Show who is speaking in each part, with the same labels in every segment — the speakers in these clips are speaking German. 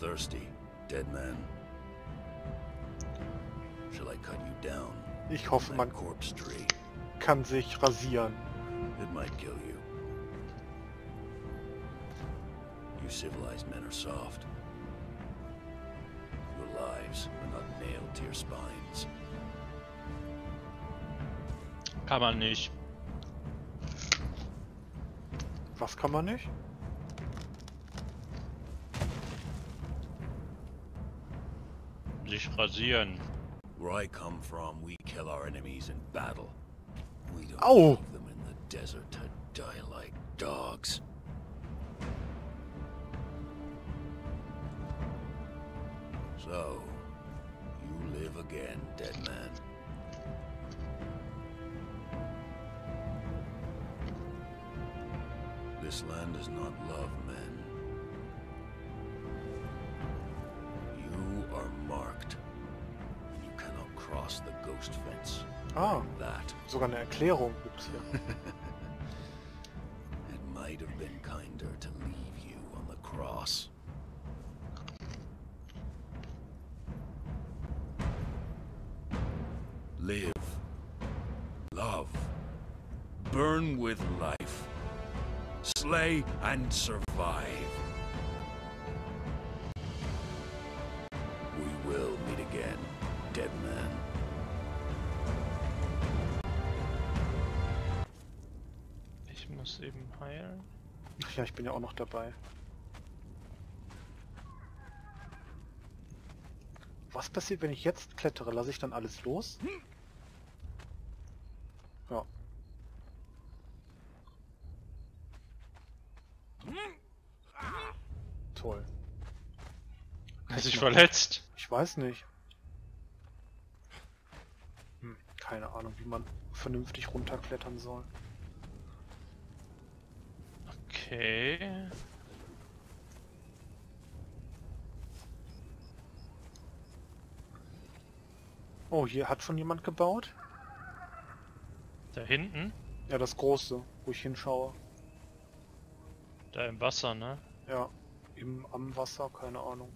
Speaker 1: thirsty, dead man? Shall I cut you down?
Speaker 2: Ich hoffe,
Speaker 1: That
Speaker 2: man
Speaker 1: corpse tree.
Speaker 2: kann sich rasieren.
Speaker 1: It might kill you. You civilized men are soft. Your lives are not nailed to your spines.
Speaker 3: Kann man nicht.
Speaker 2: Was kann man nicht?
Speaker 3: Rasieren.
Speaker 1: Where I come from, we kill our enemies in battle. We don't
Speaker 2: Ow!
Speaker 1: leave them in the desert to die like dogs. So, you live again, dead man. This land does not love men. Ghost.
Speaker 2: Ah,
Speaker 1: That
Speaker 2: sogar eine Erklärung gibt's hier.
Speaker 1: it might have been kinder to leave you on the cross. Live. Love. Burn with life. Slay and survive. We will meet again, dead man.
Speaker 3: Ich muss eben heilen.
Speaker 2: Ach ja, ich bin ja auch noch dabei. Was passiert, wenn ich jetzt klettere? Lasse ich dann alles los? Ja. Toll.
Speaker 3: Hast dich
Speaker 2: Ich-
Speaker 3: verletzt?
Speaker 2: Ich weiß nicht. Hm, keine Ahnung, wie man vernünftig runterklettern soll.
Speaker 3: Okay.
Speaker 2: Oh, hier hat schon jemand gebaut?
Speaker 3: Da hinten?
Speaker 2: Ja, das große, wo ich hinschaue.
Speaker 3: Da im Wasser, ne?
Speaker 2: Ja, im, am Wasser, keine Ahnung.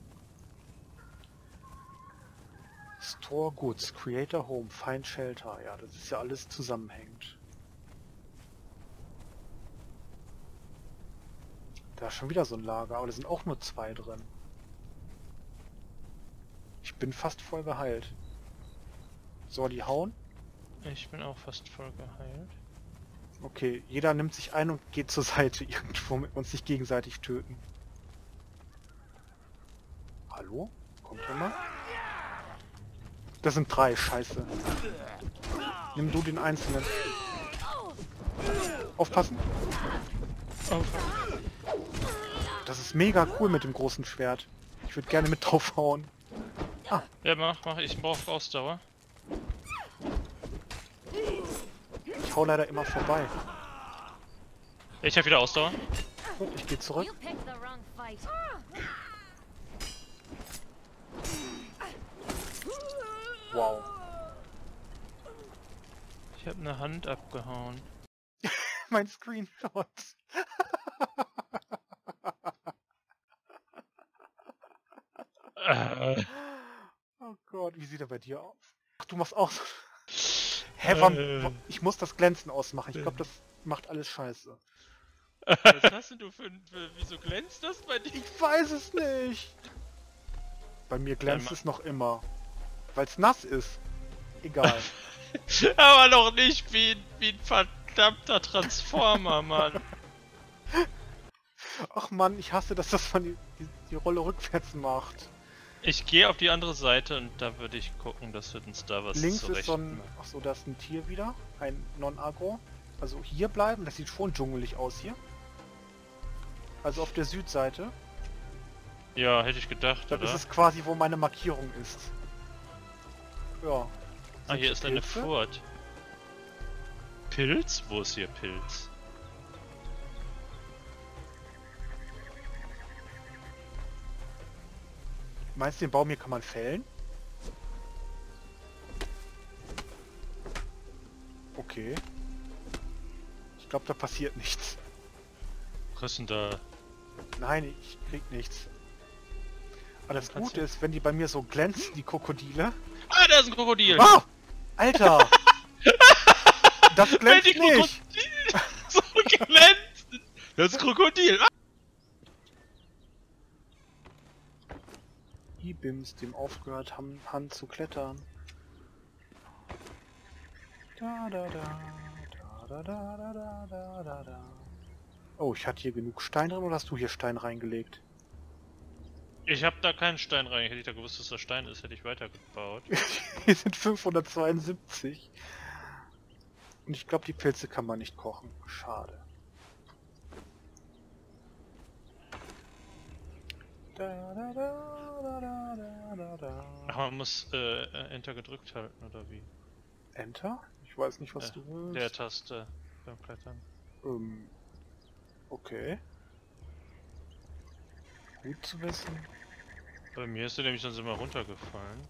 Speaker 2: Store Goods, Creator Home, Find Shelter. Ja, das ist ja alles zusammenhängend. Da ist schon wieder so ein Lager, aber da sind auch nur zwei drin. Ich bin fast voll geheilt. Soll die hauen?
Speaker 3: Ich bin auch fast voll geheilt.
Speaker 2: Okay, jeder nimmt sich ein und geht zur Seite irgendwo mit uns sich gegenseitig töten. Hallo? Kommt jemand? Das sind drei, scheiße. Nimm du den einzelnen. Aufpassen.
Speaker 3: Oh,
Speaker 2: Das ist mega cool mit dem großen Schwert. Ich würde gerne mit draufhauen.
Speaker 3: ja, mach, mach. Ich brauche Ausdauer.
Speaker 2: Ich hau leider immer vorbei.
Speaker 3: Ich habe wieder Ausdauer.
Speaker 2: Gut, ich gehe zurück. Wow.
Speaker 3: Ich habe eine Hand abgehauen.
Speaker 2: mein Screenshot.
Speaker 3: Äh,
Speaker 2: Oh Gott, wie sieht er bei dir aus? Ach, du machst auch so... Hä, warum,
Speaker 3: Äh.
Speaker 2: ich muss das Glänzen ausmachen. Ich glaube, das macht alles scheiße.
Speaker 3: was hast du für, für Wieso glänzt das bei dir?
Speaker 2: Ich weiß es nicht. Bei mir glänzt es noch immer. Weil es nass ist. Egal.
Speaker 3: Aber noch nicht wie, wie ein verdammter Transformer, Mann.
Speaker 2: Ach man, ich hasse, dass das man die, die, die Rolle rückwärts macht.
Speaker 3: Ich gehe auf die andere Seite und da würde ich gucken, dass wir uns da was
Speaker 2: Links ist so ein...
Speaker 3: zurecht machen.
Speaker 2: Ach so, da ist ein Tier wieder. Ein Non-Agro. Also hier bleiben. Das sieht schon dschungelig aus hier. Also auf der Südseite.
Speaker 3: Ja, hätte ich gedacht,
Speaker 2: Dann
Speaker 3: oder?
Speaker 2: ist es quasi, wo meine Markierung ist. Ja.
Speaker 3: ah, hier ist eine? Furt. Pilz? Wo ist hier Pilz?
Speaker 2: Meinst du, den Baum hier kann man fällen? Okay. Ich glaube, da passiert nichts.
Speaker 3: Was ist denn da?
Speaker 2: Nein, ich krieg nichts. Aber das
Speaker 3: Kannst
Speaker 2: Gute
Speaker 3: du-
Speaker 2: ist, wenn die bei mir so glänzen, die Krokodile.
Speaker 3: Ah, da ist ein Krokodil!
Speaker 2: Ah! Alter! das glänzt nicht!
Speaker 3: So glänzen! Das Krokodil! Ah!
Speaker 2: Ibims, dem aufgehört haben, Han zu klettern. Da da da, da da da da da da da. Oh, ich hatte hier genug Stein drin oder hast du hier Stein reingelegt?
Speaker 3: Ich hab da keinen Stein rein. Hätte ich da gewusst, dass das Stein ist, hätte ich weitergebaut.
Speaker 2: Hier sind 572. Und ich glaube, die Pilze kann man nicht kochen. Schade. Da, da, da,
Speaker 3: Ach, man muss äh, äh, Enter gedrückt halten, oder wie?
Speaker 2: Enter? Ich weiß nicht, was
Speaker 3: Ja,
Speaker 2: du willst.
Speaker 3: Der Taste beim Klettern.
Speaker 2: Ähm, okay. Gut zu wissen.
Speaker 3: Bei mir ist der nämlich sonst immer runtergefallen.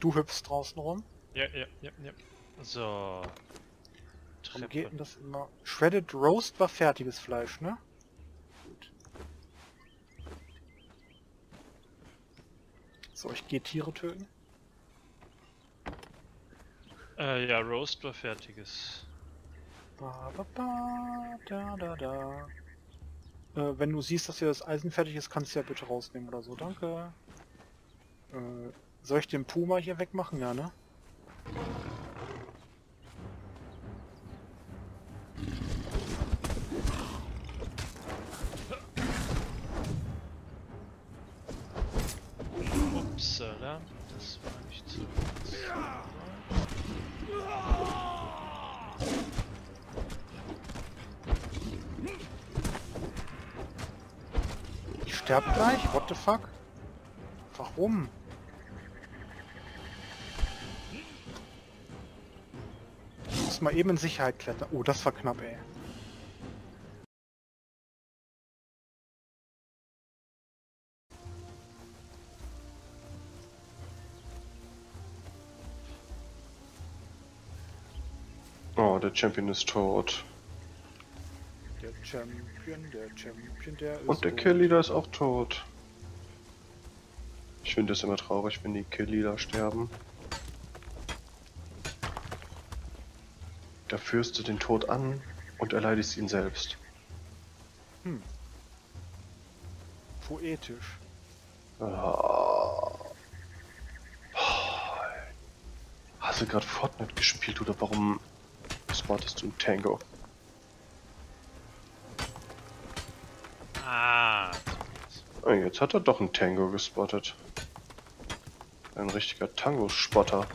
Speaker 2: Du hüpfst draußen rum.
Speaker 3: Ja, ja, ja, ja. So.
Speaker 2: Warum geht
Speaker 3: Treppe.
Speaker 2: denn das immer? Shredded Roast war fertiges Fleisch, ne? So, ich gehe Tiere töten.
Speaker 3: Äh, ja, Roast war fertiges.
Speaker 2: Ba, ba, ba, da, da, da. Äh, wenn du siehst, dass hier das Eisen fertig ist, kannst du ja bitte rausnehmen oder so. Danke. Äh, soll ich den Puma hier wegmachen? Ja, ne?
Speaker 3: Upsala. Das war nicht so.
Speaker 2: Ich sterb gleich? What the fuck? Warum? Ich muss mal eben in Sicherheit klettern. Oh, das war knapp, ey.
Speaker 4: Oh, der Champion ist tot.
Speaker 2: Der Champion, der Champion, der ist
Speaker 4: Und der. Killleader ist auch tot. Ich finde es immer traurig, wenn die Killleader sterben. Da führst du den Tod an und erleidest ihn selbst.
Speaker 2: Poetisch.
Speaker 4: Ah. Hast du gerade Fortnite gespielt oder warum spottest du Tango?
Speaker 3: Ah.
Speaker 4: Ah, jetzt hat er doch einen Tango gespottet. Ein richtiger Tango-Spotter.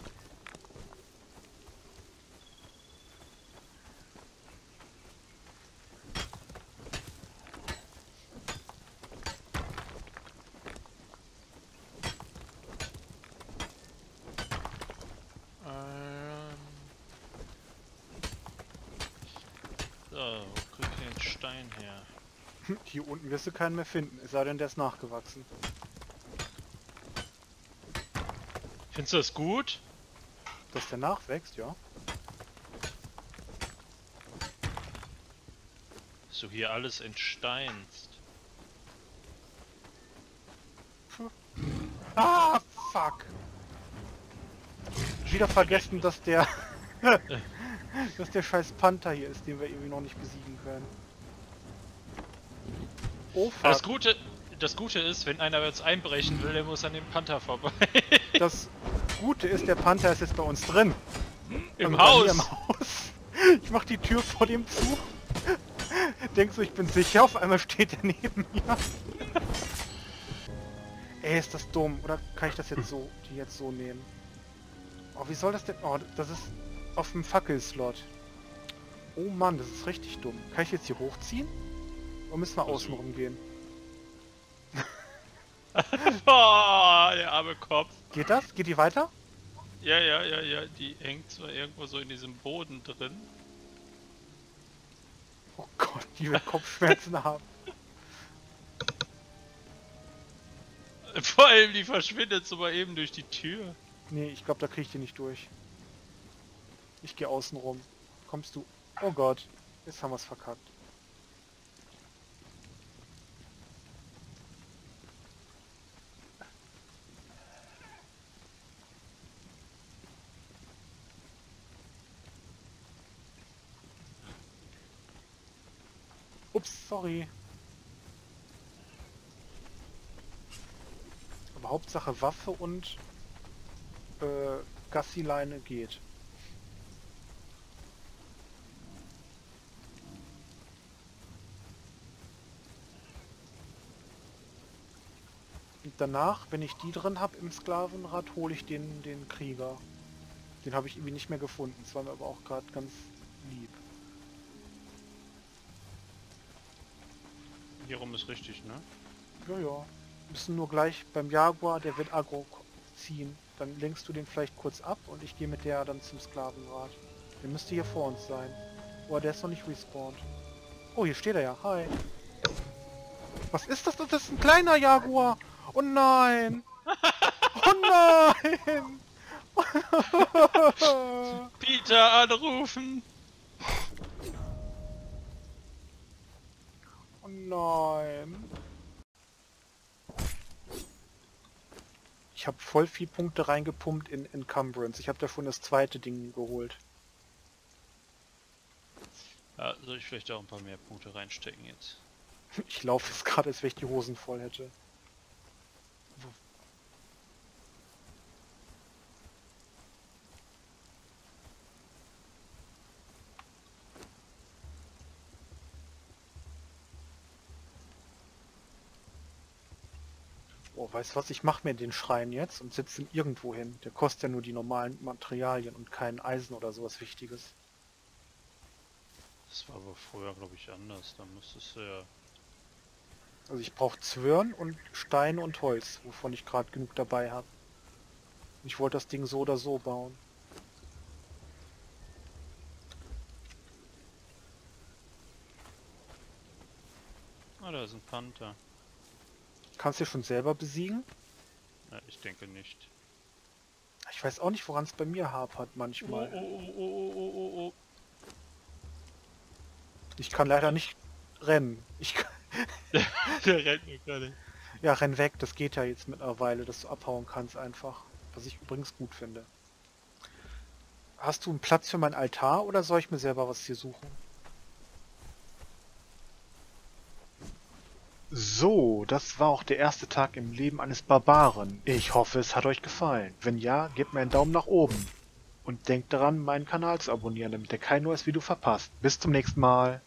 Speaker 3: Wo krieg ich den Stein her?
Speaker 2: Hier unten wirst du keinen mehr finden, es sei denn, der ist nachgewachsen.
Speaker 3: Findest du das gut?
Speaker 2: Dass der nachwächst, ja.
Speaker 3: Dass du hier alles entsteinst.
Speaker 2: Ah, fuck! Wieder vergessen, dass der... dass der scheiß Panther hier ist, den wir irgendwie noch nicht besiegen können. Oh fuck.
Speaker 3: Das Gute, das Gute ist, wenn einer jetzt einbrechen will, der muss an dem Panther vorbei.
Speaker 2: Das Gute ist, der Panther ist jetzt bei uns drin.
Speaker 3: Im
Speaker 2: Also
Speaker 3: Haus.
Speaker 2: Im Haus. Ich mach die Tür vor dem zu. Denkst du, ich bin sicher? Auf einmal steht er neben mir. Ey, ist das dumm. Oder kann ich das jetzt so, die jetzt so nehmen? Oh, wie soll das denn? Oh, das ist auf dem Fackelslot. Oh Mann, das ist richtig dumm. Kann ich jetzt hier hochziehen? Oder müssen wir außen rumgehen?
Speaker 3: oh, der arme Kopf.
Speaker 2: Geht das? Geht die weiter?
Speaker 3: Ja, ja, ja, ja, die hängt zwar irgendwo so in diesem Boden drin.
Speaker 2: Oh Gott, die wird Kopfschmerzen haben.
Speaker 3: Vor allem, die verschwindet so mal eben durch die Tür.
Speaker 2: Nee, ich glaube, da kriege ich die nicht durch. Ich gehe außen rum. Kommst du? Oh Gott, jetzt haben wir es verkackt. Ups, sorry. Aber Hauptsache Waffe und äh, Gassileine geht. Danach, wenn ich die drin habe im Sklavenrad, hole ich den, den Krieger. Den habe ich irgendwie nicht mehr gefunden. Das war mir aber auch gerade ganz lieb.
Speaker 3: Hier rum ist richtig, ne?
Speaker 2: Ja, ja. Müssen nur gleich beim Jaguar, der wird aggro ziehen. Dann lenkst du den vielleicht kurz ab und ich gehe mit der dann zum Sklavenrad. Der müsste hier vor uns sein. Oh, der ist noch nicht respawned. Oh, hier steht er ja. Hi. Was ist das? Das ist ein kleiner Jaguar. Oh nein. Oh nein.
Speaker 3: Peter anrufen!
Speaker 2: Oh nein. Ich habe voll viel Punkte reingepumpt in Encumbrance. Ich habe davon das zweite Ding geholt.
Speaker 3: Ja, soll ich vielleicht auch ein paar mehr Punkte reinstecken jetzt?
Speaker 2: Ich laufe jetzt gerade, als wenn ich die Hosen voll hätte. Weißt du was? Ich mache mir den Schrein jetzt und setze ihn irgendwo hin. Der kostet ja nur die normalen Materialien und kein Eisen oder sowas Wichtiges.
Speaker 3: Das war aber früher, glaube ich, anders. Da müsstest du ja...
Speaker 2: Also ich brauche Zwirn und Steine und Holz, wovon ich gerade genug dabei habe. Ich wollte das Ding so oder so bauen.
Speaker 3: Ah, da ist ein Panther.
Speaker 2: Kannst du schon selber besiegen?
Speaker 3: Ja, ich denke nicht.
Speaker 2: Ich weiß auch nicht, woran es bei mir hapert manchmal.
Speaker 3: oh, oh, oh, oh, oh, oh.
Speaker 2: Ich kann leider nicht rennen. Ich kann,
Speaker 3: Der rennt mir gerade.
Speaker 2: ja, renn weg. Das geht ja jetzt mittlerweile, dass du abhauen kannst einfach. Was ich übrigens gut finde. Hast du einen Platz für mein Altar oder soll ich mir selber was hier suchen? So, das war auch der erste Tag im Leben eines Barbaren. Ich hoffe, es hat euch gefallen. Wenn ja, gebt mir einen Daumen nach oben. Und denkt daran, meinen Kanal zu abonnieren, damit ihr kein neues Video verpasst. Bis zum nächsten Mal.